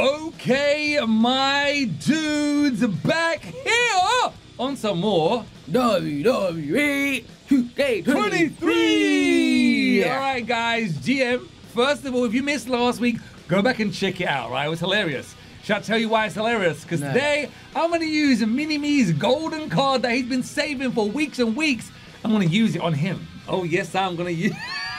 Okay, my dudes, back here oh, on some more WWE 2K23. 23. All right, guys, GM. First of all, if you missed last week, go back and check it out. Right, it was hilarious. Shall I tell you why it's hilarious? Because No. today I'm going to use Mini Me's golden card that he's been saving for weeks and weeks. I'm going to use it on him. Oh yes, I'm going to use.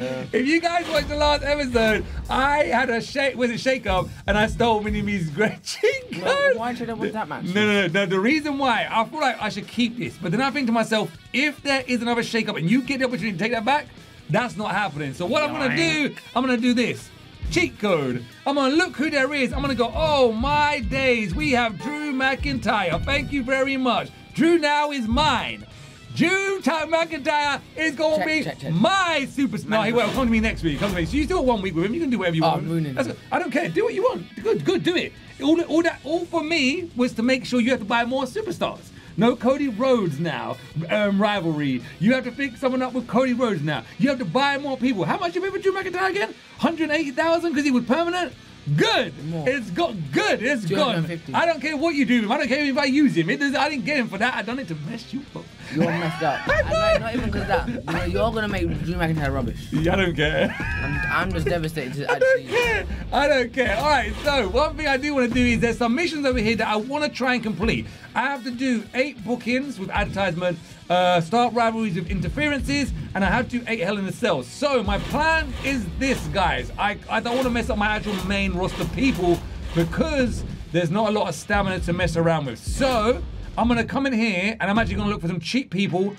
If you guys watched the last episode, I had a shake with a shake up and I stole Mini Me's great cheat No, code. why should I want that match? No, no, no, no. The reason why I feel like I should keep this, but then I think to myself, if there is another shake up and you get the opportunity to take that back, that's not happening. So what I'm gonna do, I'm gonna do this. Cheat code. I'm gonna look who there is. I'm gonna go, oh my days, we have Drew McIntyre. Thank you very much. Drew now is mine. Drew Ty- McIntyre is gonna be check, check. my superstar. No, he will come to me next week. Come to me. So you still got one week with him. You can do whatever you Oh, want. I'm ruining That's I don't care. Do what you want. Good, good. Do it. All, all that, all for me was to make sure you have to buy more superstars. No Cody Rhodes now. Um, rivalry. You have to pick someone up with Cody Rhodes now. You have to buy more people. How much you pay for Drew McIntyre again? 180,000 because he was permanent. Good. More. It's got good. It's gone. I don't care what you do with him. I don't care if I use him. It does, I didn't get him for that. I done it to mess you up. You're messed up. And like, not even because that. You know, you're gonna make Drew McIntyre rubbish. Yeah, I don't care. I'm, I'm just devastated to I don't actually. care. I don't care. All right. So one thing I do want to do is there's some missions over here that I want to try and complete. I have to do eight bookings with advertisement, uh, start rivalries with interferences, and I have to do eight Hell in a Cell. So my plan is this, guys. I I don't want to mess up my actual main roster people because there's not a lot of stamina to mess around with. So I'm gonna come in here and I'm actually gonna look for some cheap people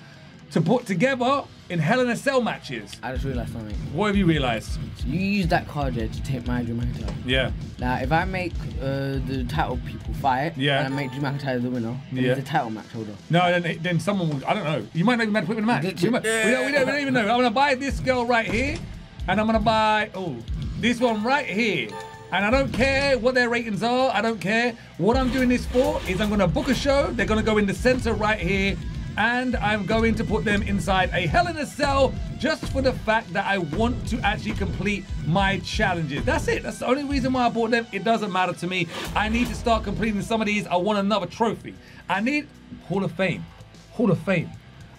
to put together in Hell in a Cell matches. I just realised something. What have you realized? So you use that card there to take my Drew McIntyre. Yeah. Now, if I make uh, the title people fight, Yeah. and I make Drew McIntyre the winner, then Yeah. the title match holder. No, then, then someone will. I don't know. You might not even have to put him in a match. We, might- we don't, we, don't, we don't even know. I'm gonna buy this girl right here, and I'm gonna buy oh this one right here. And I don't care what their ratings are. I don't care. What I'm doing this for is I'm gonna book a show. They're gonna go in the center right here, and I'm going to put them inside a Hell in a Cell just for the fact that I want to actually complete my challenges. That's it. That's the only reason why I bought them. It doesn't matter to me. I need to start completing some of these. I want another trophy. I need Hall of Fame. Hall of Fame.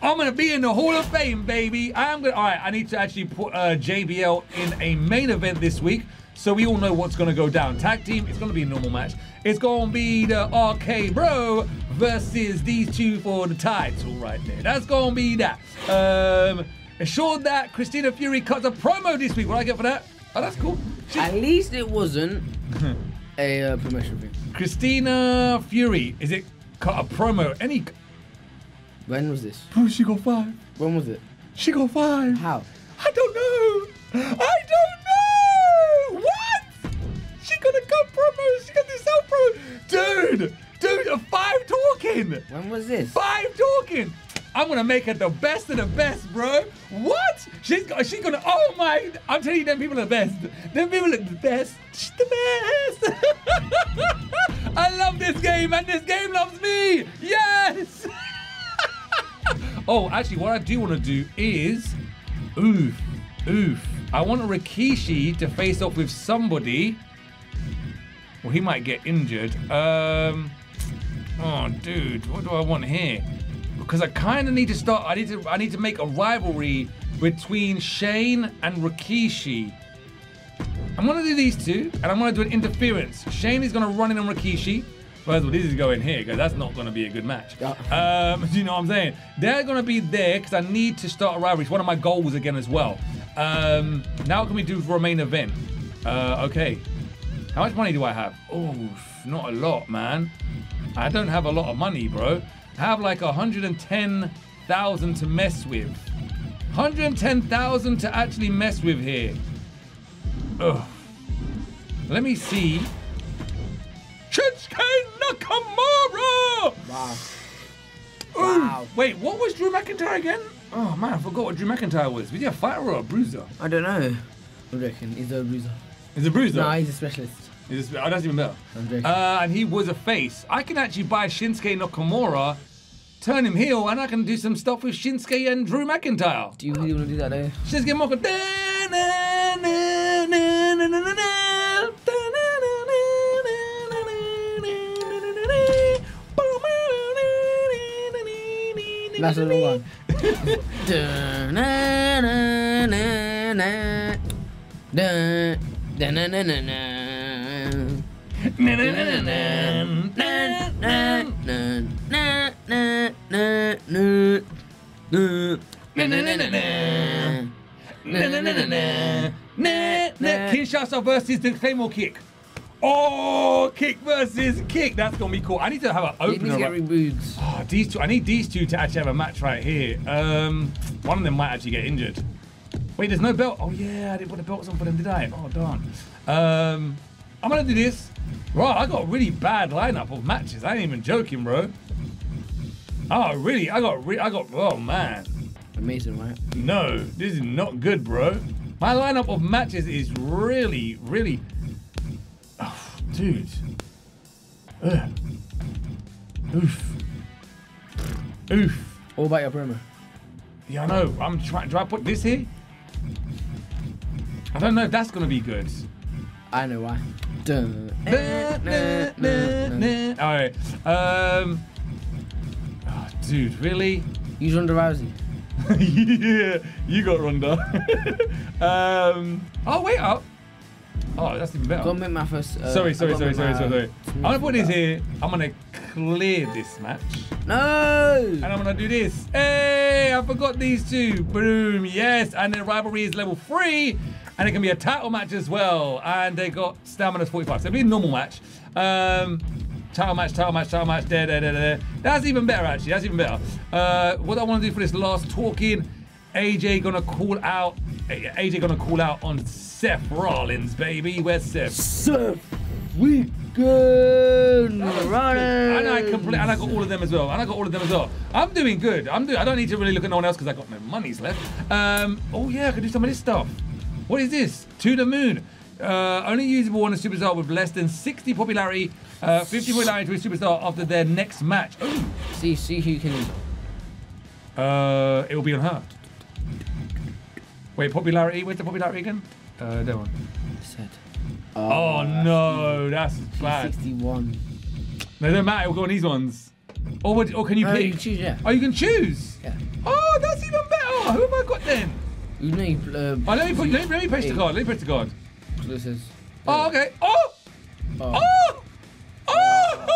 I'm gonna be in the Hall of Fame, baby. I am gonna. All right, I need to actually put uh, JBL in a main event this week, so we all know what's gonna go down. Tag team, it's gonna be a normal match. It's gonna be the RK Bro versus these two for the title right there. That's gonna be that. Um, assured that Christina Fury cuts a promo this week. What do I get for that? Oh, that's cool. She- At least it wasn't a uh, promotion thing. Christina Fury, is it cut a promo? Any? When was this? Oh, she got five. When was it? She got five. How? I don't know. I When was this? Five talking. I'm gonna make her the best of the best, bro. What? She's got. She's gonna. Oh my! I'm telling you, them people are the best. Them people are the best. She's the best. I love this game, and this game loves me. Yes. oh, actually, what I do want to do is, oof, oof. I want Rikishi to face off with somebody. Well, he might get injured. Um. Oh, dude, what do I want here? Because I kind of need to start. I need to. I need to make a rivalry between Shane and Rikishi. I'm gonna do these two, and I'm gonna do an interference. Shane is gonna run in on Rikishi. First of all, this is going here, because that's not gonna be a good match. Yeah. Um, do you know what I'm saying? They're gonna be there because I need to start a rivalry. It's one of my goals again as well. Um, now what can we do for a main event? Uh, okay. How much money do I have? Oh, not a lot, man. I don't have a lot of money, bro. I have like 110,000 to mess with. 110,000 to actually mess with here. Ugh. Let me see. Shinsuke Nakamura! Wow. Ooh. Wow. Wait, what was Drew McIntyre again? Oh man, I forgot what Drew McIntyre was. Was he a fighter or a bruiser? I don't know. I reckon he's a bruiser. He's a bruiser. No, he's a specialist. Is, oh, that's even matter. Uh, and he was a face. I can actually buy Shinsuke Nakamura, turn him heel, and I can do some stuff with Shinsuke and Drew McIntyre. Do you really want to do that, eh? Shinsuke Nakamura. That's another one. Kinshasa versus the Claymore kick. Oh, kick versus kick. That's gonna be cool. I need to have an It needs to opener. rebooted. Oh, these two. I need these two to actually have a match right here. Um, one of them might actually get injured. Wait, there's no belt. Oh yeah, I didn't put the belts on for them, did I? Oh darn. Um, I'm gonna do this. Right, I got a really bad lineup of matches. I ain't even joking, bro. Oh really? I got. Re- I got. Oh man. Amazing, right? No, this is not good, bro. My lineup of matches is really, really. Oh, dude. Ugh. Oof. Oof. All about your promo. Yeah, I know. I'm trying. Do I put this here? I don't know if that's gonna be good. I know why. Dun. All right. Um. Oh, dude, really? Use Ronda Rousey. yeah, you got Ronda. um. Oh wait up. Oh, that's even better. Go and make my first. Uh, sorry, sorry, sorry, sorry, sorry, sorry. I'm gonna put this here. I'm gonna clear this match. No! And I'm gonna do this. Hey, I forgot these two. Boom, yes. And the rivalry is level three. And it can be a title match as well. And they got stamina's 45. So it'll be a normal match. Um, title match, title match, title match, there, there, there, there. That's even better, actually. That's even better. Uh, what I want to do for this last talking, AJ gonna call out. AJ gonna call out on Seth Rollins, baby. Where's Seth? Seth Weekend Rollins. And I complete, and I got all of them as well. And I got all of them as well. I'm doing good. I'm doing. I don't need to really look at no one else because I got no monies left. Um. Oh yeah, I can do some of this stuff. What is this? To the moon. Uh, only usable on a superstar with less than 60 popularity, uh, 50 popularity to a superstar after their next match. Oh, See, see who can. uh, it will be on her. Wait, popularity. Where's the popularity again? Uh, that one. Said. Oh no, that's bad. 61. No, it doesn't matter. We'll go on these ones. Or, would, or can you No, pick? you choose, yeah. Oh, you can choose. Yeah. Oh, that's even better. Who have I got then? You know, you, uh, Oh, let me put. Let me, let me paste the card. Let me paste the card. This is. Oh, okay. Oh, Oh. oh,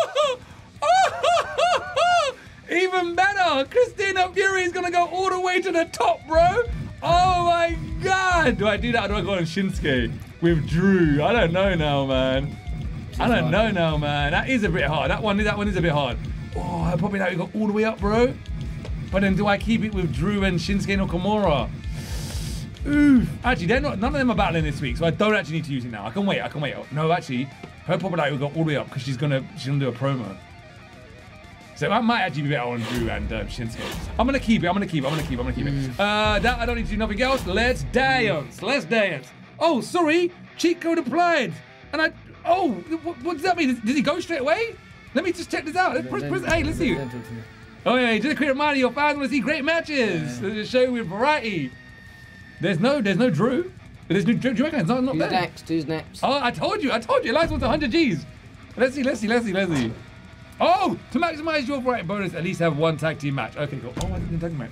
oh, oh, even better. Christina Fury is gonna go all the way to the top, bro. Oh my God. Do I do that? Or do I go on Shinsuke with Drew? I don't know now, man. I don't know now, man. That is a bit hard. That one. That one is a bit hard. Oh, I probably that we got all the way up, bro. But then do I keep it with Drew and Shinsuke Nakamura? Oof. Actually, they're not. None of them are battling this week, so I don't actually need to use it now. I can wait. I can wait. No, actually, her popularity will go all the way up because she's gonna she's gonna do a promo. So I might actually be better on Drew and um, Shinsuke. I'm gonna keep it. I'm gonna keep it. I'm gonna keep it. I'm gonna keep it. Uh, that I don't need to do nothing else. Let's dance. Let's dance. Oh, sorry. Cheat code applied. And I. Oh, what, what does that mean? Did he go straight away? Let me just check this out. Let's press, press, hey, let's see. Oh yeah, just a quick reminder, your fans want to see great matches. There's a show with variety. There's no, there's no Drew. There's no Drew. Drew it's not, not Who's there. next? Who's next? Oh, I told you, I told you. Elias wants 100 G's. Let's see, let's see, let's see, let's see. Oh, to maximize your variety bonus, at least have one tag team match. Okay, cool. Oh, I didn't tag match.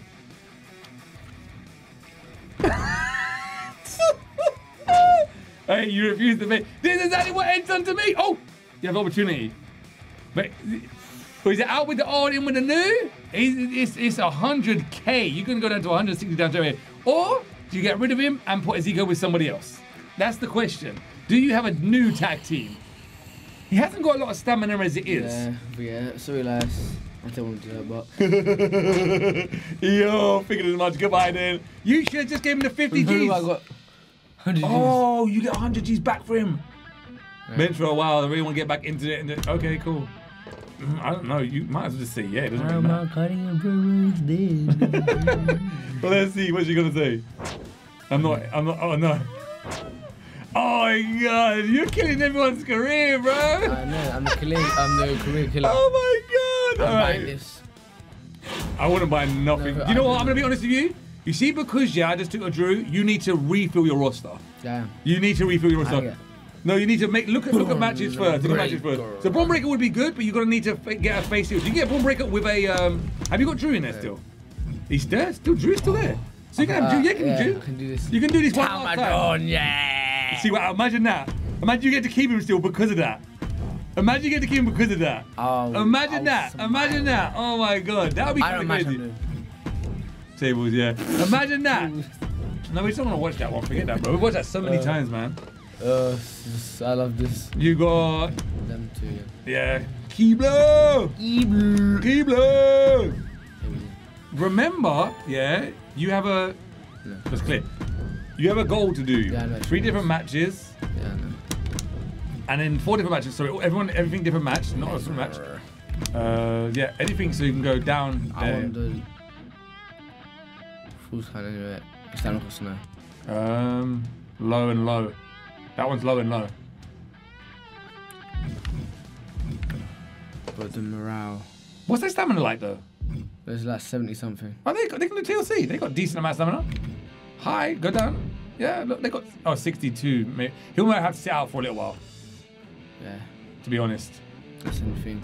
hey, you refuse to pay. This is exactly what Ed's done to me. Oh, you have opportunity. But oh, is it out with the old, in with the new? It's, it's, it's 100k. You're going to go down to 160 down to here. Or do you get rid of him and put Ezekiel with somebody else? That's the question. Do you have a new tag team? He hasn't got a lot of stamina as it is. Yeah, but yeah, sorry, lads. I don't want to do that, but. Yo, figured as much. Goodbye then. You should have just gave him the 50 Who G's. I got? 100 G's. Oh, you get 100 G's back for him. Bench for a while. I really want to get back into it. And okay, cool. Mm, I don't know. You might as well just say yeah. It doesn't really matter. cutting your promos dead. But let's see what she gonna say. I'm not. I'm not. Oh no. Oh my god, you're killing everyone's career, bro. I know, I'm the killer. I'm the career killer. Oh my god. I'm All buying right. this. I wouldn't buy nothing. No, you know I what? I'm gonna be honest with you. You see, because yeah, I just took a Drew. You need to refill your roster. Yeah. You need to refill your roster. No, you need to make look at look at matches first. Look at matches first. So Bron Breakker would be good, but you're gonna need to get a face heel. You can get Breakker with a. Um, have you got Drew in there still? He's there. Still Drew's still there. So you can have Drew. Yeah, you can yeah, Drew. I can do this. You can do this one last time. Yeah. See what? Imagine that. Imagine you get to keep him still because of that. Imagine you get to keep him because of that. Oh, Imagine I'll that. smile. Imagine that. Oh my god, that would be I kind of crazy. Tables, yeah. Imagine that. No, we just don't want to watch that one. Forget that, bro. We've watched that so many Uh, times, man. Uh, I love this. You got Them two. yeah, yeah. Keeblo, Evil. Keeblo. Remember, yeah, you have a. Let's clear. You have a goal to do. Yeah. Three different matches, Yeah, and then four different matches. So everyone, everything different match, not a different match. Uh, yeah, anything so you can go down I want the full scan anyway. It's not across now. Um, low and low. That one's low and low. But the morale, What's their stamina like though? There's like 70 something. Oh, they got, they can do TLC. They got decent amount of stamina. High, go down. Yeah, look, they got oh 62. Maybe. He might have to sit out for a little while, Yeah, to be honest. that's the only thing.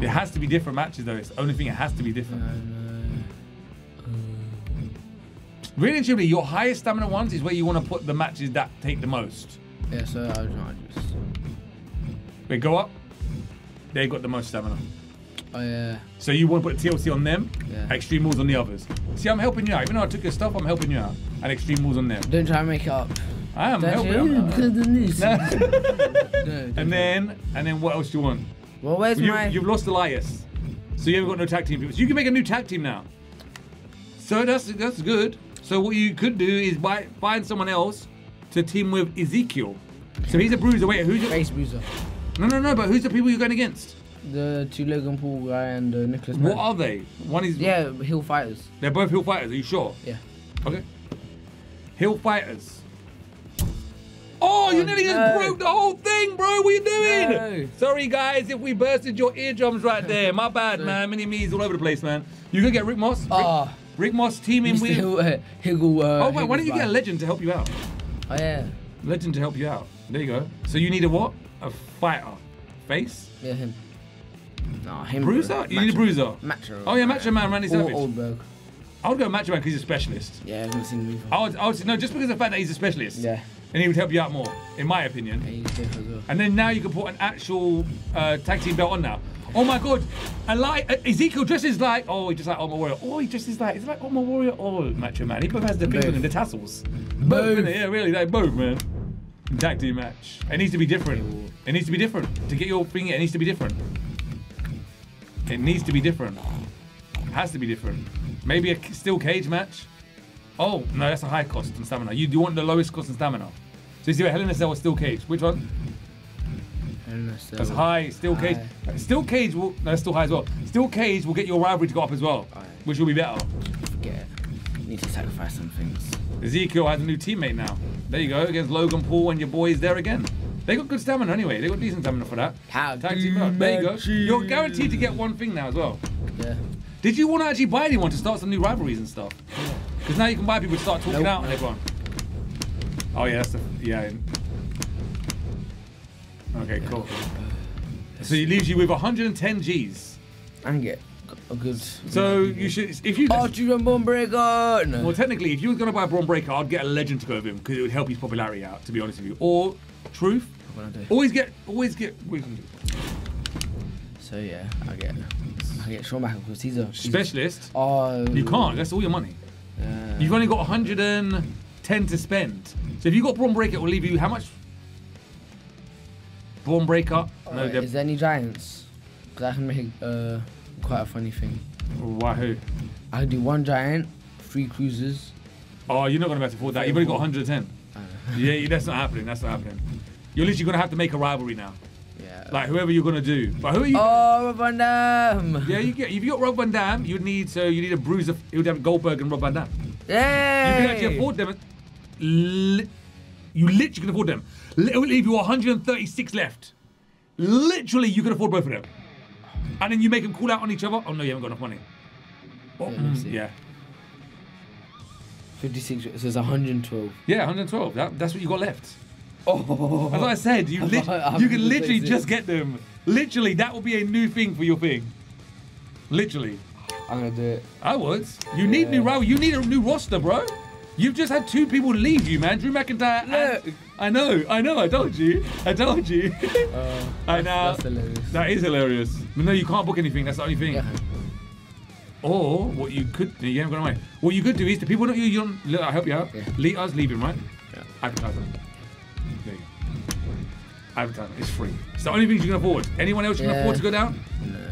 It has to be different matches though. It's the only thing. It has to be different. And, Really and truly, your highest stamina ones is where you want to put the matches that take the most. uh, yeah, so I just. They go up. They got the most stamina. Oh yeah, So you want to put TLC on them, Yeah. extreme rules on the others. See, I'm helping you out. Even though I took your stuff, I'm helping you out. And extreme rules on them. don't try and make it up. I am Don't helping you? you. Because of the news. Nah. No, and then, and then what else do you want? well, where's You, my? you've lost Elias, so you haven't got no tag team people. So you can make a new tag team now. So that's that's good. So what you could do is buy, find someone else to team with Ezekiel. So he's a bruiser. Wait, who's your, Face bruiser. no no no? But who's the people you're going against? The two Logan Paul guy and uh, Nicholas. What Mann. are they? One is Yeah, hill fighters. They're both hill fighters. Are you sure? Yeah. Okay. Hill fighters. Oh, you Oh, nearly no. just broke the whole thing, bro. What are you doing? No. Sorry, guys, if we bursted your eardrums right there. My bad, man. Mini me's all over the place, man. You gonna get Rick Moss? Rick, Oh, Rick Moss teaming Mr. with. Hill, uh, Higgle. Uh, oh, wait, why don't you get a legend to help you out? Oh yeah, Legend to help you out. There you go. So you need a what? A fighter. Face? yeah him. No, him. Bruiser? bro. You need a bruiser. Macho. Oh, yeah, Macho Man, Randy Or Savage. Goldberg. I would go Macho Man because he's a specialist. Yeah, I haven't seen him movie. I would, I would, no, just because of the fact that he's a specialist. Yeah, And he would help you out more, in my opinion. and he's safe as well. And then now you can put an actual uh, tag team belt on now. Oh my god! And like uh, Ezekiel dresses like oh he just like Ultimate Warrior. Oh he dresses like it's like Ultimate Warrior or Macho Man. He both has the things Both. and the tassels. Both. yeah, really, like both, man. Tag team match. It needs to be different. It needs to be different to get your thing. It needs to be different. It needs to be different. It has to be different. Maybe a steel cage match. Oh no, that's a high cost in stamina. You do want the lowest cost in stamina. So you see, Hell in a Cell or steel cage. Which one? That's, That's high. Steel cage. Steel cage will. No, that's still high as well. Steel cage will get your rivalry to go up as well, Aye. which will be better. Forget it. Need to sacrifice some things. Ezekiel has a new teammate now. There you go against Logan Paul and your boys there again. They got good stamina anyway. They got decent stamina for that. Tag Tag team. There you go. You're guaranteed to get one thing now as well. Yeah. Did you want to actually buy anyone to start some new rivalries and stuff? Because now you can buy people to start talking Nope. out and everyone. Oh yeah, that's the yeah. Okay, cool. So he leaves you with 110 Gs. And get a good. So you should, if you. Oh, do you remember Unbreaker? No. Well, technically, if you were going to buy Bron Breakker, I'd get a legend to go with him because it would help his popularity out. To be honest with you, or Truth. What I do? Always get, always get. we can do- So yeah, I get. I get Shawn Michaels because he's a he's a- Specialist. Oh. You can't. That's all your money. Yeah. You've only got 110 to spend. So if you got Bron Breakker, it will leave you how much? Bron Breakker. No, is there any giants? Because I can make uh, quite a funny thing. Wahoo. I can do one giant, three cruisers. Oh, you're not going to be able to afford that. You've only got 110. Uh, Yeah, that's not happening. That's not happening. You're literally going to have to make a rivalry now. yeah. Like whoever you're going to do. But who are you? Oh, Rob Van Dam. Yeah, you get. If you got Rob Van Dam, you'd need so you need a bruiser. You would have Goldberg and Rob Van Dam. Yeah. You can actually afford them. Li- you literally can afford them. Li- It will leave you 136 left. Literally, you can afford both of them. And then you make them call out on each other. Oh no, you haven't got enough money. Oh, Yeah, mm, yeah, 56, so it's 112. yeah, 112. That, that's what you got left. Oh. As I said, you lit- you can literally just get them. Literally, that will be a new thing for your thing. Literally. I'm gonna do it. I would. You need new rival. You need a new roster, bro. You've just had two people leave you, man. Drew McIntyre. and- Look. I know. I know. I told you. I told you. Uh, I know. That's hilarious. That is hilarious. But no, you can't book anything. That's the only thing. Yeah. Or what you could do, you haven't gone away. What you could do is the people that you you don't look, I help you out. Yeah. Lead us leaving, right? Yeah. Advertise them. There you go. Advertise them. It's free. It's the only thing you can afford. Anyone else you can afford to go down? No.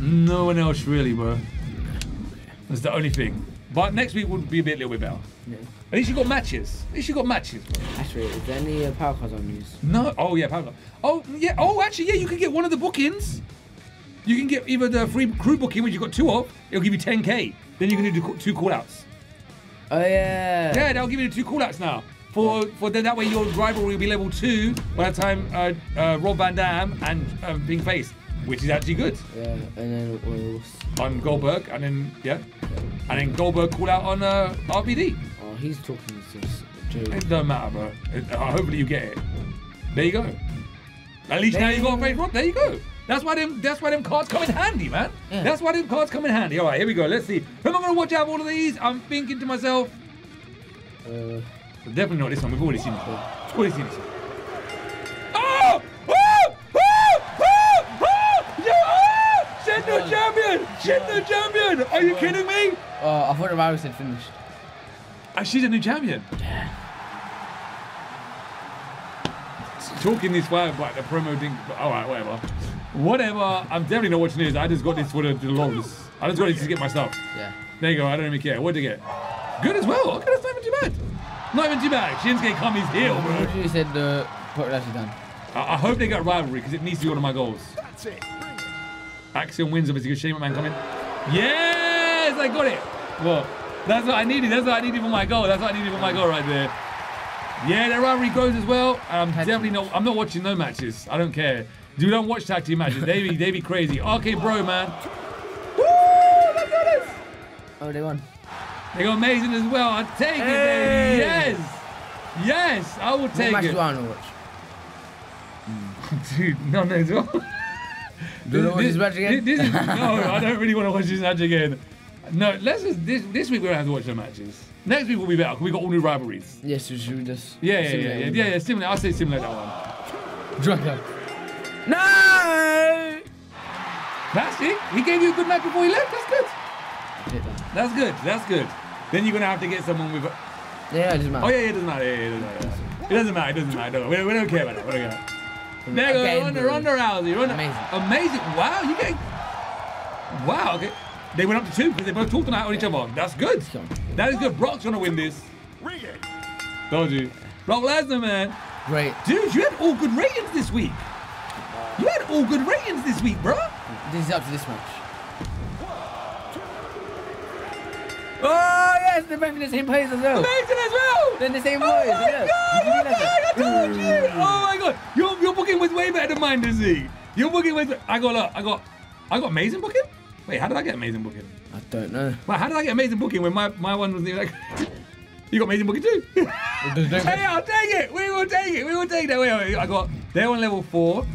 No one else really, bro. That's the only thing. But next week would be a bit little bit better. Yeah. At least you got matches. At least you got matches, bro. Actually, is there any uh, power cards on these? No. Oh yeah, Pablo. Oh yeah. Oh actually yeah, you can get one of the bookings. You can get either the free crew booking, which you got two of. It'll give you 10k. Then you can do two call outs. Oh yeah. Yeah, they'll give you the two call outs now. For for then that way your rival will be level two by the time uh, uh, Rob Van Dam and uh, being faced, which is actually good Yeah. And then what else? on Goldberg, and then yeah, and then Goldberg call out on uh, RVD. Oh, he's talking to. It don't matter, bro. It- uh, hopefully you get it. There you go. At least now you got a face Rob. There you go. That's why them. That's why them cards come in handy, man. Yeah. That's why them cards come in handy. All right, here we go. Let's see. Who am I gonna watch out of all of these? I'm thinking to myself. Uh, Definitely not this one. We've already seen this one. We've already seen this one. Oh! Oh! Oh! Oh! Oh! Yeah! Oh! Shinno champion! Shinno champion! Are you kidding me? oh, I thought the virus had finished. Ah, she's a new champion. Yeah. Talking this fight about the promo thing. All right, whatever. Whatever. I'm definitely not watching this. I just got this for the, the lols. I just got this to get my stuff. Yeah. There you go. I don't even care. What did you get? Good as well. Okay, that's not even too bad. Not even too bad. Shinsuke Kami's heel, bro. What you said the podcast is done? I, I hope they got rivalry because it needs to be one of my goals. That's it. Axiom wins obviously because Shane McMahon coming. Yes, I got it. Well, that's what I needed. That's what I needed for my goal. That's what I needed for my goal right there. Yeah, that rivalry goes as well. I'm Tag definitely not. I'm not watching no matches. I don't care. You don't watch tag team matches. They be they be crazy. Okay, bro, man. Woo! Look at this. Oh, they won. They go amazing as well. I take it, Hey! baby. Yes, yes, I will What take match it. do I want to watch? Dude, no, no, as well. Do you want to watch this match again? This is, no, I don't really want to watch this match again. No, let's just this this week we don't have to watch the matches. Next week will be better because we got all new rivalries. yes, so should just. Yeah, yeah, yeah, yeah, yeah, yeah. Similar. I'll say similar that one. Dragon. No! That's it. He gave you a good match before he left. That's good. That's good. That's good. Then you're gonna have to get someone with. Yeah, it doesn't matter. oh yeah, yeah, it doesn't matter. Yeah, yeah, it doesn't matter. It doesn't matter. It doesn't matter. Don't- We, we don't care about that. We don't care. About that. There go. Again, Ronda. Ronda Rousey. Ronda. Amazing. Amazing. Wow. You get. Wow. Okay. They went up to two because they both talked about each other. That's good. That is good. Brock's gonna win this. Told you. Brock Lesnar, man. Great. Dude, you had all good ratings this week. You had all good ratings this week, bro. This is up to this match. Oh, yes, they're both in the same place as well. Amazing as well. They're in the same Oh place. my yeah. god! Oh my god! I told you! Oh my god! Your, your booking was way better than mine week. Your booking was. I got look. I got. I got amazing booking. Wait, how did I get amazing booking? I don't know. Wait, how did I get amazing booking when my, my one wasn't even like. you got amazing booking too? hey, I'll take it. We will take it. We will take that. Wait, wait, I got. They're on level four.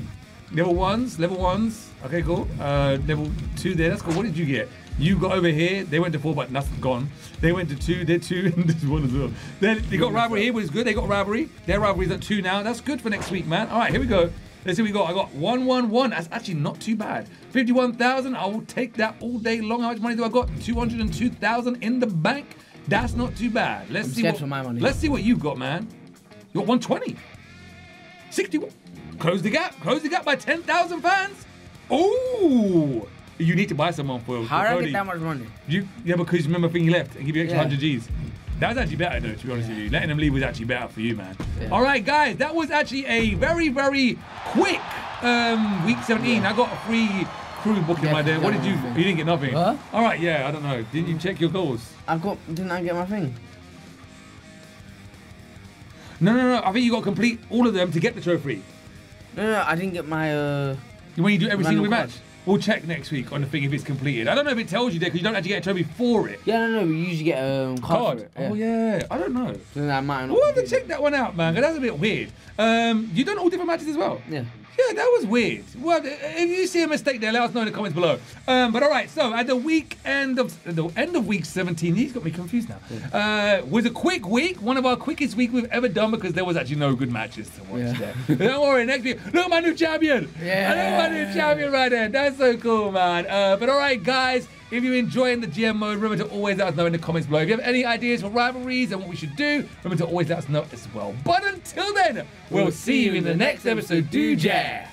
Level ones. Level ones. Okay, cool. Uh, level two there. That's cool. What did you get? You got over here. They went to four, but nothing's gone. They went to two. They're two, and this one as well. Then they got rivalry here, which is good. They got rivalry. Their rivalry's at two now. That's good for next week, man. All right, here we go. Let's see what we got. I got one, one, one. That's actually not too bad. Fifty-one thousand. I will take that all day long. How much money do I got? Two hundred and two thousand in the bank. That's not too bad. Let's I'm see what. my money. Let's see what you've got, man. You got one twenty. 61. Close the gap. Close the gap by 10,000 fans. Oh, you need to buy someone for, How for did I get that much money? You, yeah, because remember thing you left and give you extra Yeah. 100 G's. That was actually better though, to be honest with you. Letting them leave was actually better for you, man. Yeah. All right, guys, that was actually a very, very quick um, week 17. I got a free crew booking Yeah, right there. What did you? nothing. You didn't get nothing. Huh? All right, yeah, I don't know. Didn't you check your goals? I got. Didn't I get my thing? No, no, no. I think you got to complete all of them to get the trophy. No, no, I didn't get my. uh When you do every single match. We'll check next week on the thing if it's completed. I don't know if it tells you there because you don't actually get a trophy for it. Yeah, no, no. We usually get um cards. Card. Oh yeah, I don't know. So then I might not. We'll have to check that one out, man. that's a bit weird. Um, you done all different matches as well. Yeah. Yeah, that was weird. Well, if you see a mistake there, let us know in the comments below. Um, but all right, so at the week end of the end of week 17, he's got me confused now. Uh, was a quick week, one of our quickest week we've ever done because there was actually no good matches to watch Yeah. there. Don't worry, next week, look at my new champion. Yeah. I look at my new champion right there. That's so cool, man. Uh, but all right, guys. If you're enjoying the GM mode, remember to always let us know in the comments below. If you have any ideas for rivalries and what we should do, remember to always let us know as well. But until then, we'll, see you in the next episode. Do Jazz.